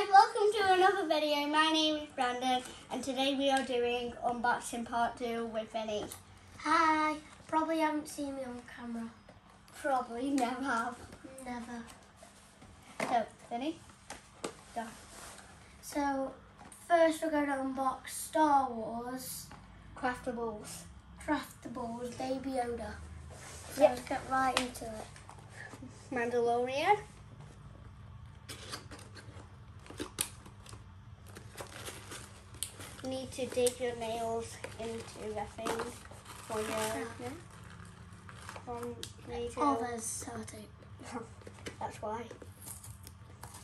guys, welcome to another video. My name is Brandon and today we are doing unboxing part 2 with Vinny. Hi. Probably haven't seen me on camera. Probably never have. Never. So, Vinny, go. So, first we're going to unbox Star Wars Craftables. Craftables Baby Yoda. So Yep. let's get right into it. Mandalorian. Need to dig your nails into the thing for your... Yeah. Um, you Oh, there's sellotape. That's why.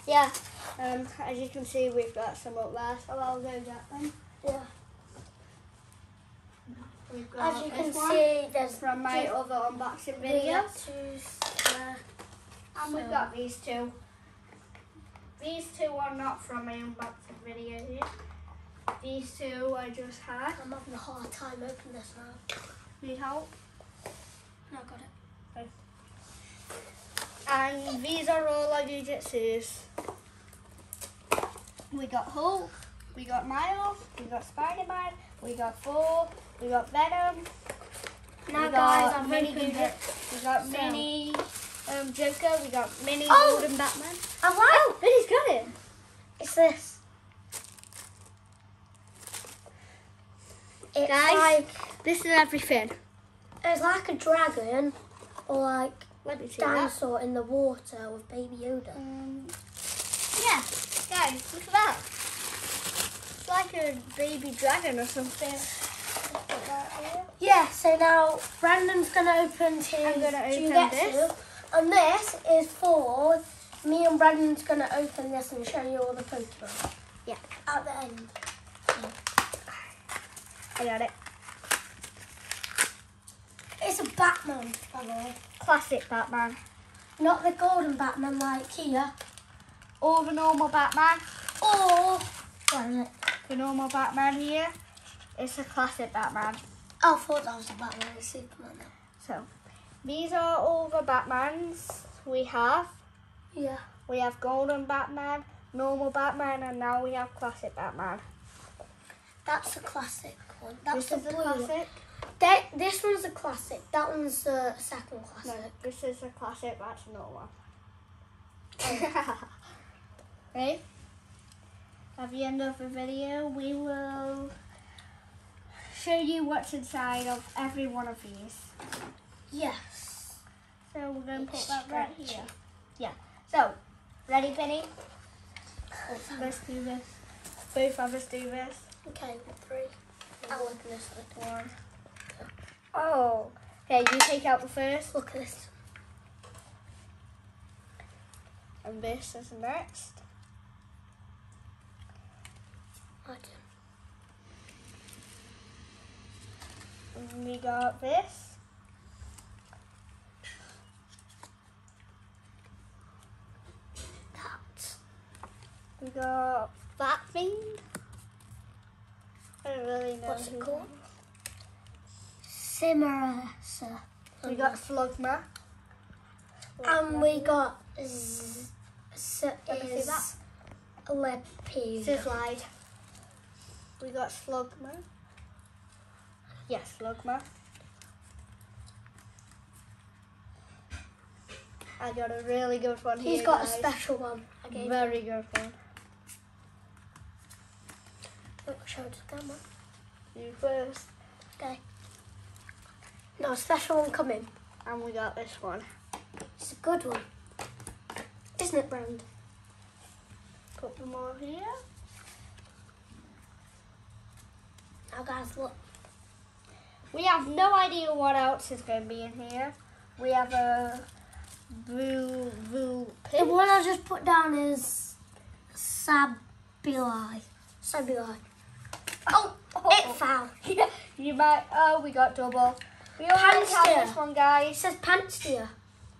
Yeah, um, as you can see, we've got some up there, so I'll go get them. Yeah. As you can see, there's from my other unboxing video, uh, and we've got these two. These two are not from my unboxing video here. These two I just had. I'm having a hard time opening this now. Need help? No, I got it. And these are all our jujitsus. We got Hulk, we got Miles, we got Spider-Man, we got Thor, we got Venom, Now, we guys, got I've mini opened we got So- mini um, Joker, we got mini Oh! Golden Batman. I like Oh, Vinny's got it. It's this. It's Guys. like This is everything. it's like a dragon or like Let me see that. dinosaur in the water with Baby Yoda. Um, yeah, guys, look at that. It's like a baby dragon or something. Let's put that here. Yeah. So now Brandon's gonna open his I'm gonna open this. and this is for me and Brandon's gonna open this and show you all the Pokemon. Yeah. At the end. I got it. It's a Batman, by the way. Classic Batman. Not the golden Batman like here. Or the normal Batman. Or where is it? The normal Batman here. It's a classic Batman. Oh, I thought that was a Batman and Superman. So, these are all the Batmans we have. Yeah. We have Golden Batman, normal Batman, and now we have Classic Batman. That's a classic one. That's the blue one. classic. That, this one's a classic. That one's the second No, classic. this is a classic. That's not one. Oh. right? At the end of the video, we will show you what's inside of every one of these. Yes. So we're going to put that right here. Yeah. So, ready, Penny? Oh. Let's do this. Both of us do this. Okay, three. I'll look at this one. One. Oh. Okay, you take out the first, Look at this. and this is next. And we got this. That. We got that thing. I don't really know. What's it called? Cimarasa. We got Slugma. And we got z- s- Let me see is that. Lepid. Sizzlipede. We got Slugma. Yes, Slugma. I got a really good one here. He's got guys. a special one. I gave him. Very good one. Look, show it to the camera. You first. Okay. No, special one coming. And we got this one. It's a good one. Isn't it, Brand? Put them all here. Now, guys, look. We have no idea what else is going to be in here. We have a blue, Voo The one I just put down is Sabili. Sabili. Oh, oh, oh, It oh. fell. yeah, you might. Oh, we got double. We already have this one, guys. It says Pantstia.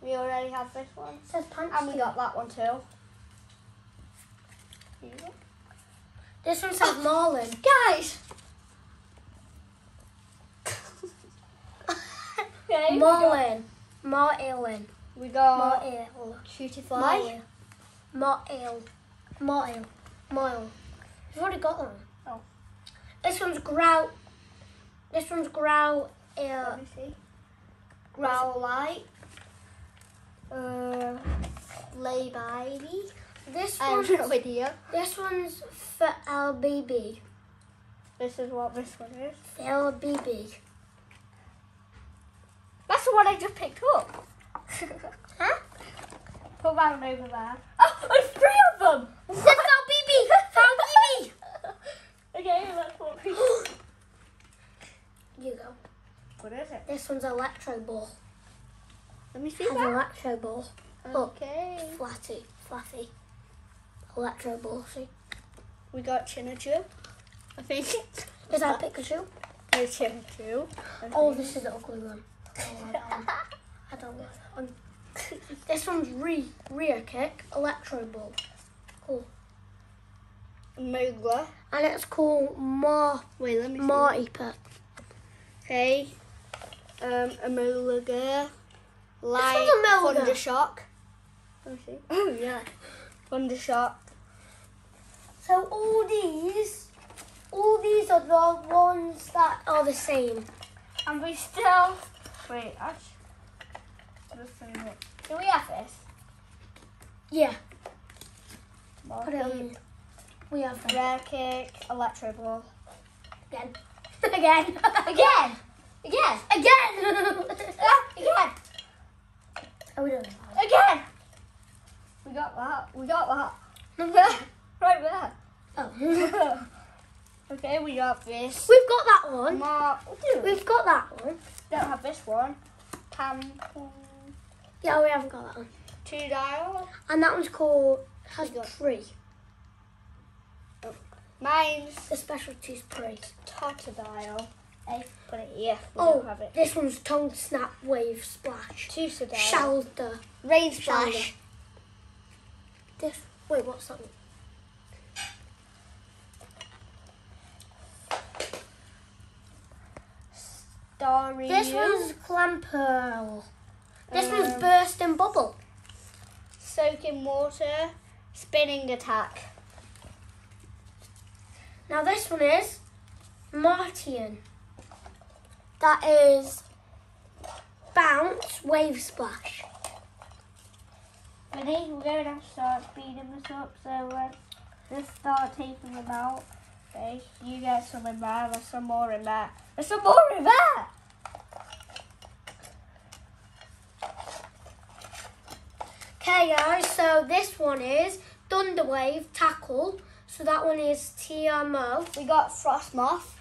We already have this one. It says pants And we got that one too. Here you go. This one says Marlin. Guys! okay, Marlin. Marlin. we got Marlin. Cutiefly. Marlin. Marlin. Marlin. We've already got them. Oh. This one's growl. This one's growl. Uh, Let me see. Growlithe. Uh, lay baby. this I one's have no idea. this one's for LBB. This is what this one is. LBB. That's the one I just picked up. Huh? Put that one over there. Oh, there's three of them. That's LBB. For LBB. okay, let's walk. You go. What is it? This one's electro ball. Let me see Has that. electro ball. Look. Okay. Flatty, fluffy. Electro ball. See? We got Chinachu. I think. Is that Pikachu? Oh, no Chinachu. Oh, this is the ugly one. I don't like that one. I don't like that one. This one's re rear kick, electro ball. Cool. Mogla. And it's called Mar Wait, let me see. Marty Pet. Okay. Um, Emolaga. Light. one's a Emolaga. Thundershock. Let me see. Oh, yeah. Thundershock. So all these, all these are the ones that are the same. And we still. Wait, Ash. Just a minute. Do we have this? Yeah. Put it on. We have them. Rare kick, electro ball. Again. Again. Again! Again! Again. Ah, again! Are we doing Again! We got that. We got that. that? right there. Oh. Okay, we got this. We've got that one. Mark. We We've got that one. don't have this one. Cam. Yeah, we haven't got that one. Two dial. And that one's called has We got- pre. Mine's The specialty's pre. Totodile. I put it here. We Oh, have it. this one's tongue snap wave splash. Two Sodile. Shoulder. Rain Shoulder. splash. This. Wait, what's that one? Starry. This one's clam pearl. This one's Um, bursting bubble. soaking water. Spinning attack. Now this one is Martian. That is bounce wave splash. Ready? We're going to have to start speeding this up, so uh, let's start taking them out. Okay, you get some in there, there's some more in there. There's some more in there! Okay, guys. So this one is Thunderwave tackle. So that one is TMO. We got Frostmoth. All of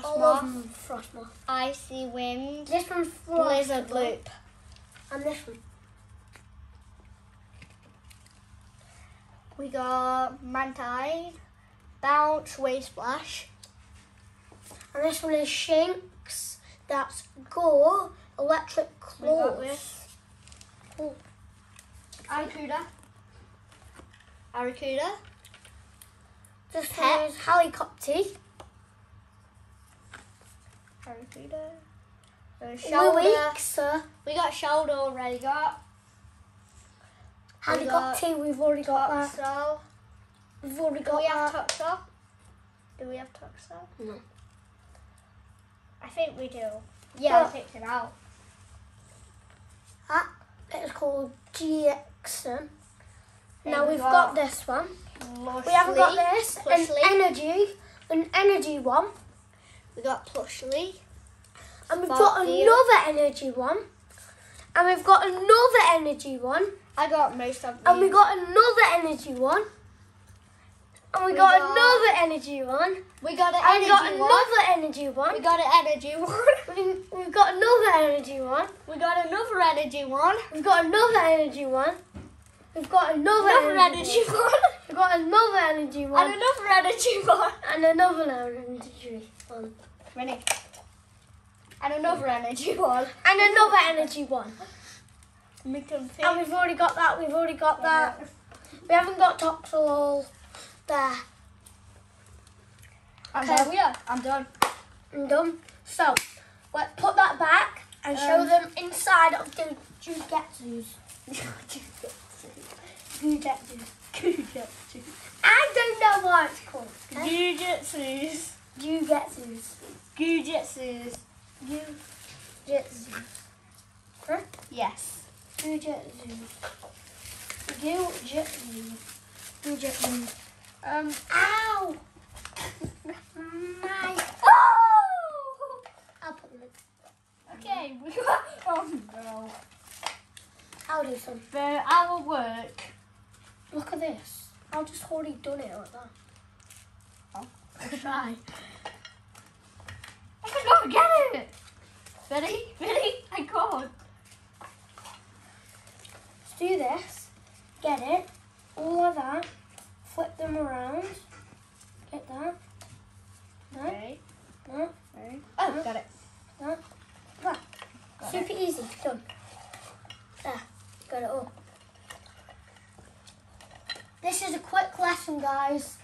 Frostmoth. Frostmoth. Icy Wind. This one's Blizzard Loop. And this one. We got Mantine. Bounce Wave Splash. And this one is Shinx. That's Gore Electric Claws. Cool. Arcuda. Arcuda. This Pet. one is Helicopter. Arcuda. Uh, shoulder. Luixa. We got shoulder already got. We got Helicopter. We've already got that. Toxel. We've already Do got we have that. Toxel? Do we have Toxel? No. I think we do. Yeah, I What? picked it out. That is called GXM. Now we we've got got, this one. Plushly. We haven't got this. An energy. An energy one. We got Plushly. And we've got you. another energy one. And we've got another energy one. I got most of them. And we got another energy one. And we, We got, got- another energy one. We got an And we energy got one. another energy one. We got an energy one. We- We've got another energy one. We got another energy one. We've got another energy one. We've got another, Another energy, energy one. We've got another energy one. And another energy one. And another energy one. Ready? And another energy one. And another energy one. And we've already got that. We've already got that. We haven't got Toxalol there. And there we are. I'm done. I'm done. So, let's put that back and show Um, them inside of the why it's called. Okay? Jujitsus. Jujitsus. Jujitsus. Jujitsus. Correct? Yes. Jujitsu. Jujitsu. Jujitsu. Um. Ow! My. Oh! I'll put them in. Okay. oh no. I'll do some. But will work. Look at this. I've just already done it like that. Try. I cannot get it. Ready? Ready? I can't. Let's do this. Get it. All of that. Flip them around. Get that. That. Okay. That. Ready? Oh, got it. That. That. Got Super easy. Done. There. Got it all. This is a quick lesson, guys.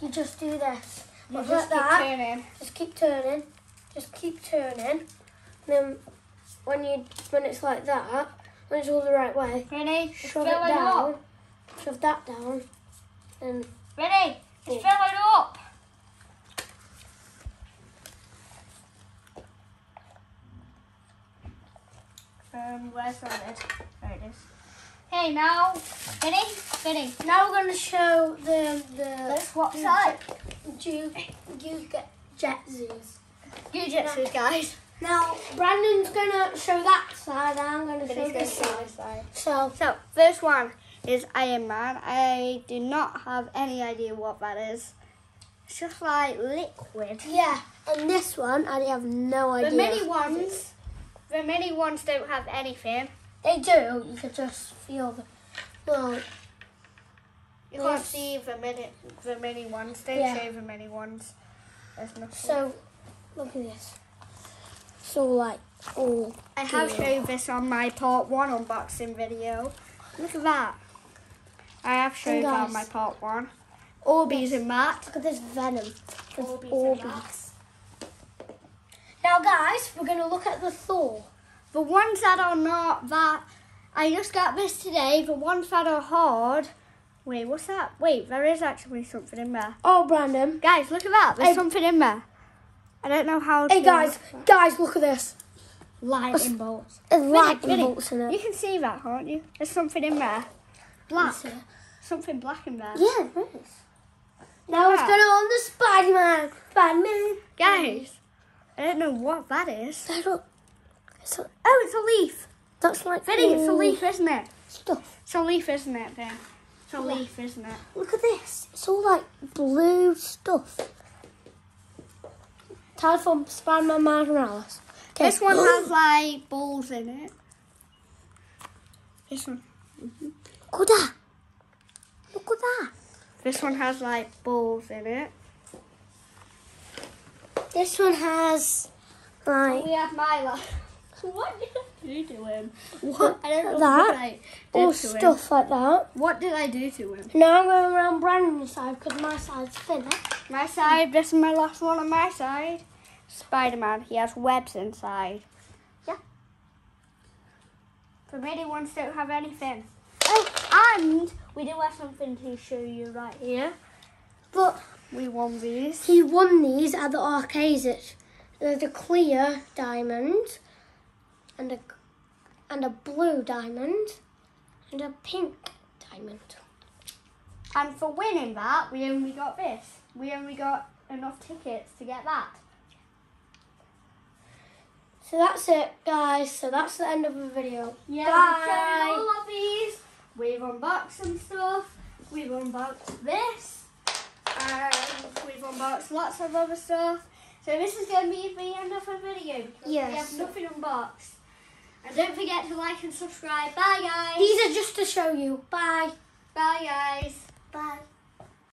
You just do this. You Like just keep that. turning. Just keep turning. Just keep turning. then when you when it's like that, when it's all the right way, Ready? Shove it down. up. Shove that down. And Ready? It's Oh. filling up. Um, where's lid? There it is. Hey, now, ready? Ready. now we're gonna show the the Let's swap the sides. You you get jet zoos. You just guys. Now Brandon's gonna show that side. I'm gonna show this side. side. So So, first one is Iron Man. I do not have any idea what that is. It's just like liquid. yeah, and this one I have no idea. The mini ones, the mini ones don't have anything. They do. You can just feel the. Well, You can't see the mini, the mini ones. Don't Yeah. show the mini ones. There's nothing. so look at this. So like all. I have deal. showed this on my part one unboxing video. Look at that. I have showed that on my part one. Orbeez and that. Look at this venom. There's Orbeez and Orbeez. Now, guys, we're gonna look at the Thor. The ones that are not that, I just got this today. The ones that are hard. Wait, what's that? Wait, there is actually something in there. Oh, Brandon. Guys, look at that. There's Hey. something in there. I don't know how. Hey, guys, guys, look at this. lightning bolts. Lightning really. bolts in it. You can see that, can't you? There's something in there. Black. Something black in there. Yeah, there is. Now it's gonna on the Spider-Man. Spider-Man. Guys, I don't know what that is. Hey, look. It's a, Oh, it's a leaf. that's like Vinny, it's a leaf, isn't it? stuff. It's a leaf, isn't it, Vin? It's a leaf, isn't it? Look at this. It's all like blue stuff. Time for Spider-Man Miles Morales. Okay. This one has like balls in it. This one. Look at that. Look at that. This one has like balls in it. This one has like oh, We have Mila. What are you him? What? I don't know That? what I to him. stuff like that. What did I do to him? Now I'm going around Brandon's side because my side's thinner. My side, this is my last one on my side. Spider-Man, he has webs inside. Yeah. The mini ones don't have anything. Oh, and we do have something to show you right here. But We won these. he won these at the arcades. There's a clear diamond and a and a blue diamond and a pink diamond. And for winning that, we only got this. We only got enough tickets to get that. So that's it, guys. So that's the end of the video. Yeah, Bye. we've all of these. We've unboxed some stuff. We've unboxed this. And we've unboxed lots of other stuff. So this is going to be the end of the video. because We have nothing unboxed. And don't forget to like and subscribe. Bye, guys. These are just to show you. Bye. Bye, guys. Bye.